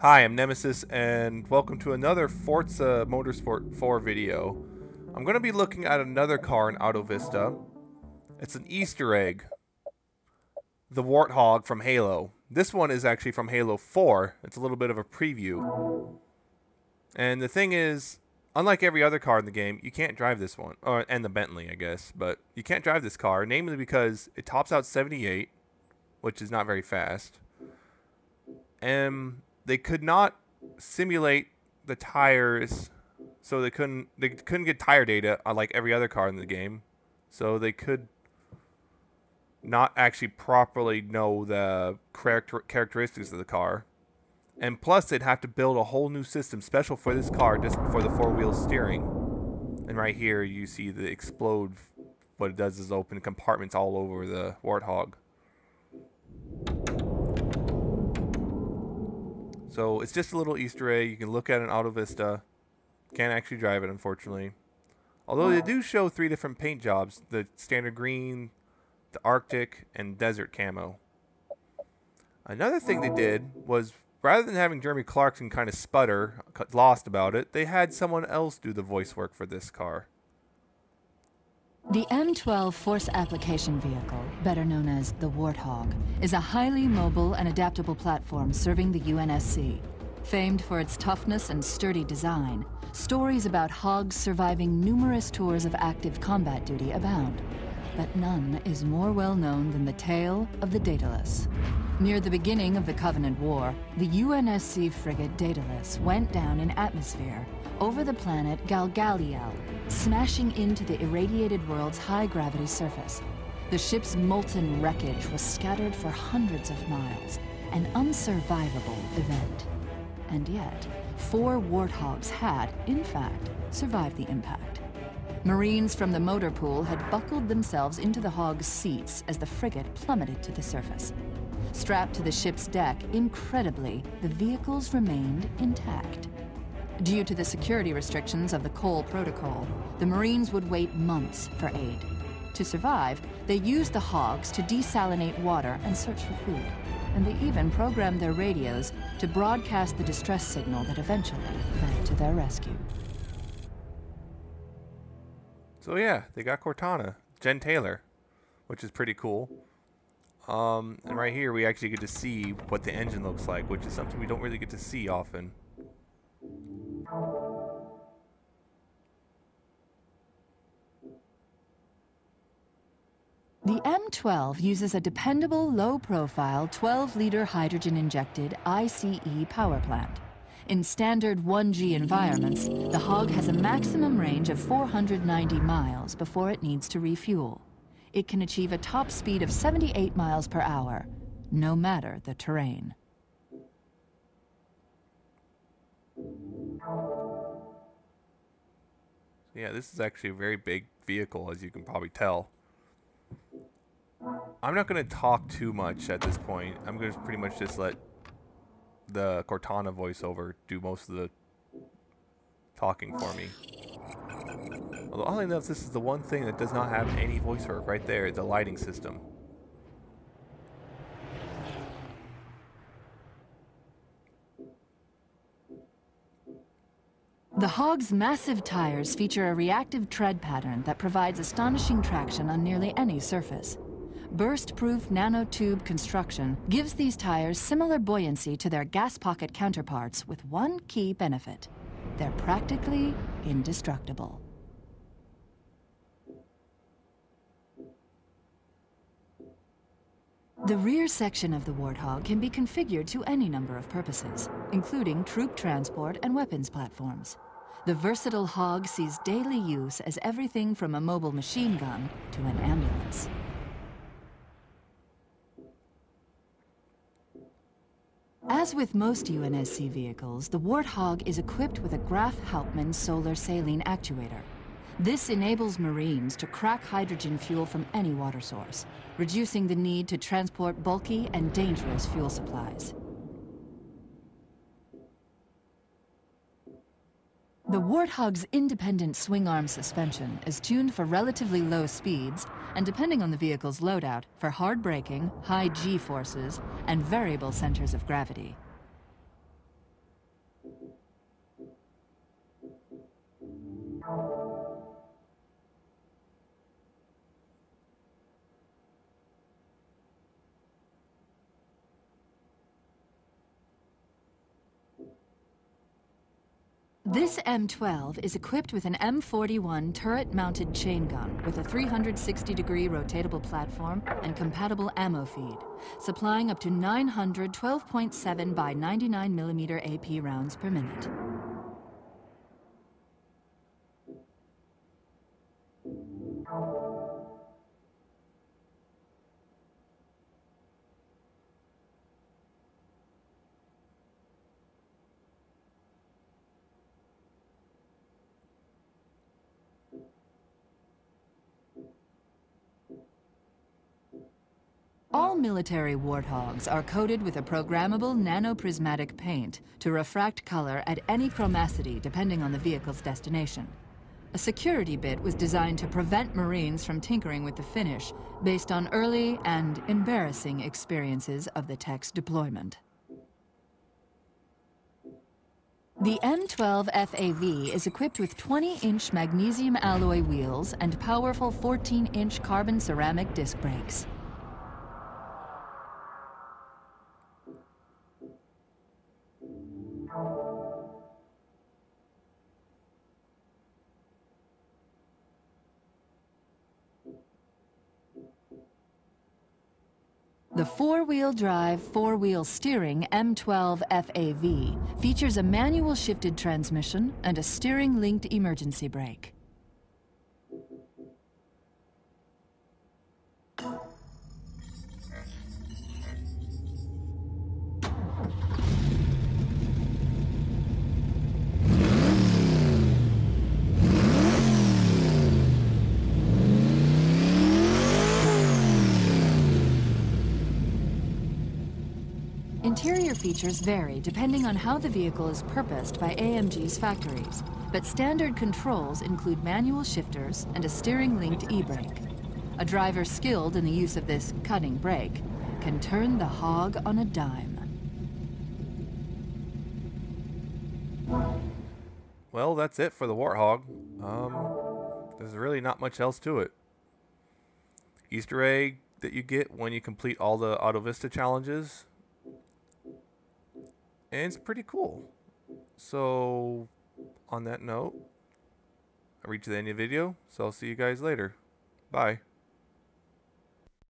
Hi, I'm Nemesis, and welcome to another Forza Motorsport 4 video. I'm going to be looking at another car in Auto Vista. It's an Easter egg. The Warthog from Halo. This one is actually from Halo 4. It's a little bit of a preview. And the thing is, unlike every other car in the game, you can't drive this one. Or, and the Bentley, I guess. But you can't drive this car, namely because it tops out 78, which is not very fast. And they could not simulate the tires, so they couldn't they couldn't get tire data uh, like every other car in the game, so they could not actually properly know the character characteristics of the car. And plus, they'd have to build a whole new system special for this car just for the four-wheel steering. And right here, you see the explode. What it does is open compartments all over the Warthog. So it's just a little Easter egg. You can look at an Auto Vista. Can't actually drive it, unfortunately. Although they do show three different paint jobs. The standard green, the Arctic, and desert camo. Another thing they did was, rather than having Jeremy Clarkson kind of sputter, lost about it, they had someone else do the voice work for this car. The M12 Force Application Vehicle, better known as the Warthog, is a highly mobile and adaptable platform serving the UNSC. Famed for its toughness and sturdy design, stories about hogs surviving numerous tours of active combat duty abound. But none is more well known than the tale of the Daedalus. Near the beginning of the Covenant War, the UNSC frigate Daedalus went down in atmosphere over the planet Galgaliel, smashing into the irradiated world's high-gravity surface. The ship's molten wreckage was scattered for hundreds of miles, an unsurvivable event. And yet, four warthogs had, in fact, survived the impact. Marines from the motor pool had buckled themselves into the hog's seats as the frigate plummeted to the surface. Strapped to the ship's deck, incredibly, the vehicles remained intact. Due to the security restrictions of the Cole Protocol, the Marines would wait months for aid. To survive, they used the hogs to desalinate water and search for food. And they even programmed their radios to broadcast the distress signal that eventually led to their rescue. So yeah, they got Cortana, Jen Taylor, which is pretty cool. Um, and right here we actually get to see what the engine looks like, which is something we don't really get to see often. The M12 uses a dependable, low-profile, 12-liter hydrogen-injected ICE power plant. In standard 1G environments, the HOG has a maximum range of 490 miles before it needs to refuel. It can achieve a top speed of 78 miles per hour, no matter the terrain. Yeah, this is actually a very big vehicle, as you can probably tell. I'm not going to talk too much at this point. I'm going to pretty much just let the Cortana voiceover do most of the talking for me. Although, all I know is this is the one thing that does not have any voice work right there, the lighting system. The Hog's massive tires feature a reactive tread pattern that provides astonishing traction on nearly any surface. Burst-proof nanotube construction gives these tires similar buoyancy to their gas pocket counterparts with one key benefit. They're practically indestructible. The rear section of the Warthog can be configured to any number of purposes, including troop transport and weapons platforms. The versatile Hog sees daily use as everything from a mobile machine gun to an ambulance. As with most UNSC vehicles, the Warthog is equipped with a Graf Hauptmann solar saline actuator. This enables Marines to crack hydrogen fuel from any water source, reducing the need to transport bulky and dangerous fuel supplies. The Warthog's independent swing arm suspension is tuned for relatively low speeds and depending on the vehicle's loadout for hard braking, high G forces, and variable centers of gravity. This M12 is equipped with an M41 turret-mounted chain gun with a 360-degree rotatable platform and compatible ammo feed, supplying up to 900 12.7 by 99 millimeter AP rounds per minute. All military warthogs are coated with a programmable nanoprismatic paint to refract color at any chromacity depending on the vehicle's destination. A security bit was designed to prevent Marines from tinkering with the finish based on early and embarrassing experiences of the tech's deployment. The M12 FAV is equipped with 20-inch magnesium alloy wheels and powerful 14-inch carbon ceramic disc brakes. The four-wheel drive, four-wheel steering M12 FAV features a manual shifted transmission and a steering-linked emergency brake. Interior features vary depending on how the vehicle is purposed by AMG's factories, but standard controls include manual shifters and a steering-linked e-brake. A driver skilled in the use of this cutting brake can turn the hog on a dime. Well, that's it for the Warthog. Um, there's really not much else to it. Easter egg that you get when you complete all the AutoVista challenges. And it's pretty cool. So, on that note, I reached the end of the video, so I'll see you guys later. Bye.